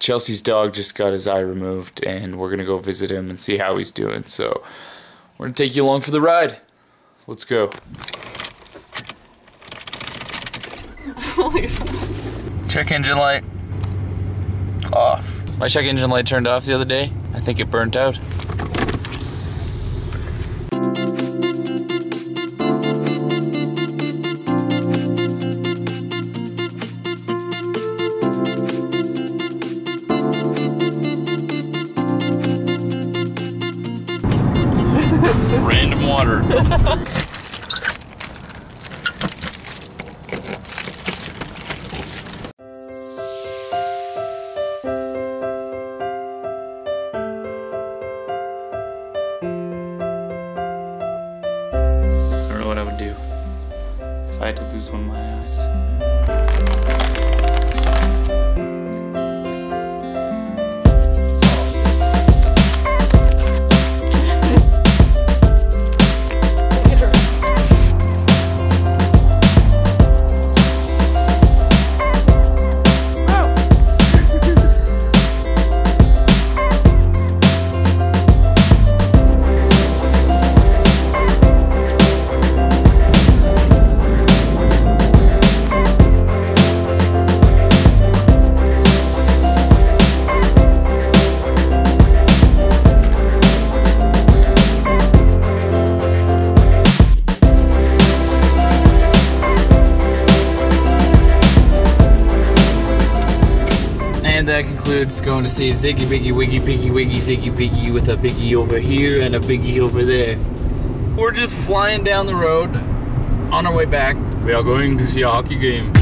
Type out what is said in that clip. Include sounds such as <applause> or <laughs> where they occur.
Chelsea's dog just got his eye removed, and we're gonna go visit him and see how he's doing. So we're gonna take you along for the ride. Let's go. <laughs> check engine light off. My check engine light turned off the other day. I think it burnt out. <laughs> I don't know what I would do if I had to lose one of my eyes. And that concludes going to see Ziggy Biggy Wiggy Piggy Wiggy Ziggy Piggy with a Biggie over here and a Biggie over there. We're just flying down the road on our way back. We are going to see a hockey game.